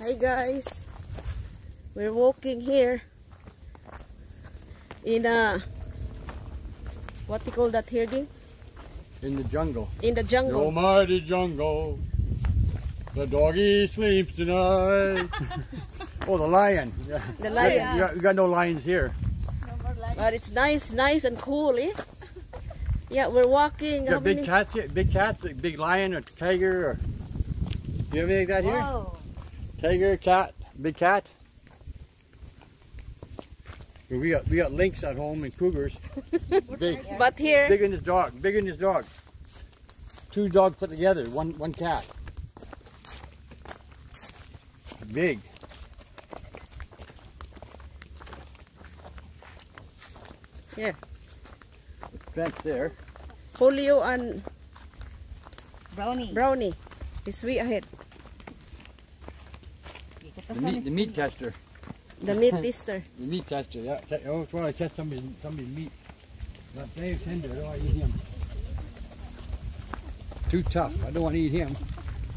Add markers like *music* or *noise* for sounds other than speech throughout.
Hi guys. We're walking here in a what do you call that here, Ding? In the jungle. In the jungle. The jungle. almighty jungle. The doggy sleeps tonight. *laughs* oh, the lion. Yeah. The lion. You got, you got no lions here. But it's nice, nice and cool, eh? Yeah, we're walking. You got big many- cats here? Big cats? Big lion or tiger? Or... Do you have anything like that here? Wow. Tiger, cat, big cat? We got we got lynx at home and cougars. *laughs* Big, But here, big in his dog. Big in his dog. Two dogs put together. One one cat. Big. Yeah. Fence there. Polio and Brownie. Brownie is way ahead. The meat the meat tester. *laughs* The meat tester. The meat tester. Yeah. Te- Oh, well, I test somebody's somebody's meat. Not very tender. I don't want to eat him. Too tough. I don't want to eat him.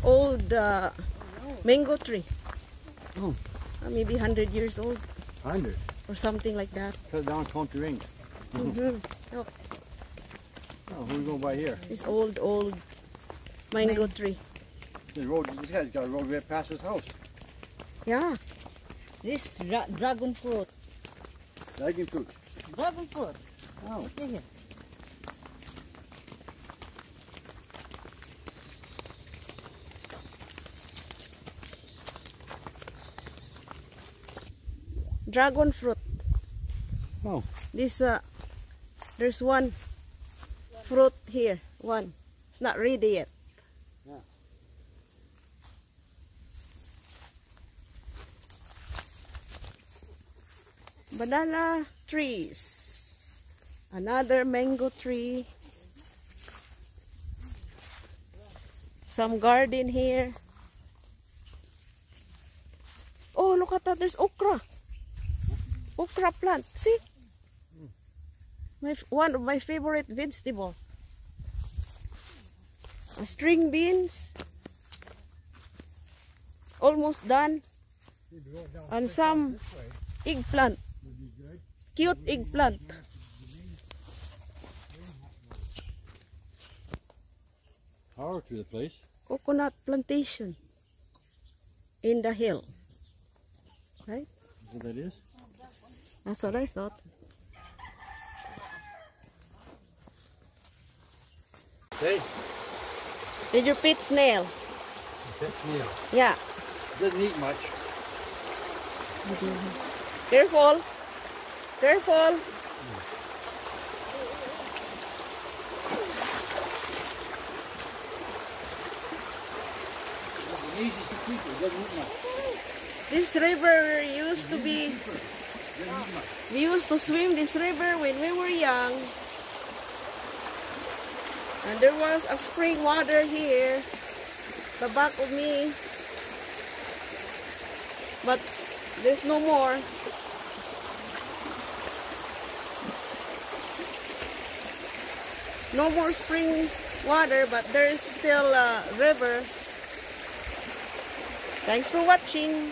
Old uh, mango tree. Oh. Uh, maybe 100 years old Hundred. or something like that. Cut it down, count the rings. Mhm. Oh, who we going by here? This old, old mango tree. The road. This guy's got a road right past his house. Yeah. This dra dragon fruit. Dragon fruit. Dragon fruit. Oh. Look here. Dragon fruit. Oh. This, uh, there's one fruit here. One. It's not ready yet. Yeah. Banana trees. Another mango tree. Some garden here. Oh, look at that. There's okra. Okra plant. See? My, one of my favorite vegetable. String beans. Almost done. And some eggplant. Cute eggplant. Power to the place. Coconut plantation in the hill. Right? Is what that is? That's what I thought. Hey, Did you pit snail? that's meal. Yeah. Doesn't eat much. Careful. Careful. This river used to be. We used to swim this river when we were young. And there was a spring water here, the back of me. But there's no more. No more spring water, but there's still a river. Thanks for watching.